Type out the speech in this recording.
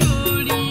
चूड़ी।